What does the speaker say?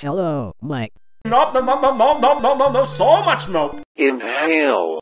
Hello, Mike. Nope, no, no, no, no, no, no, no, so much nope. Inhale.